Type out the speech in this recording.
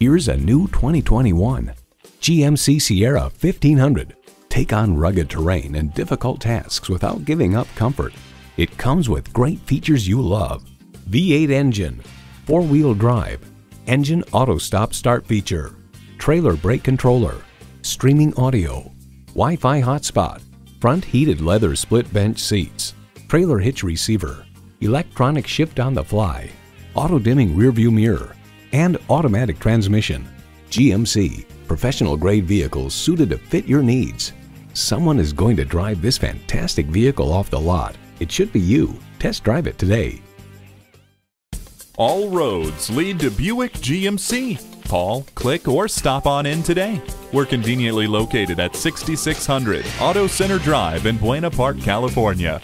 Here's a new 2021 GMC Sierra 1500. Take on rugged terrain and difficult tasks without giving up comfort. It comes with great features you love. V8 engine, four-wheel drive, engine auto stop start feature, trailer brake controller, streaming audio, Wi-Fi hotspot, front heated leather split bench seats, trailer hitch receiver, electronic shift on the fly, auto dimming rear view mirror, and automatic transmission. GMC, professional grade vehicles suited to fit your needs. Someone is going to drive this fantastic vehicle off the lot. It should be you. Test drive it today. All roads lead to Buick GMC. Call, click, or stop on in today. We're conveniently located at 6600 Auto Center Drive in Buena Park, California.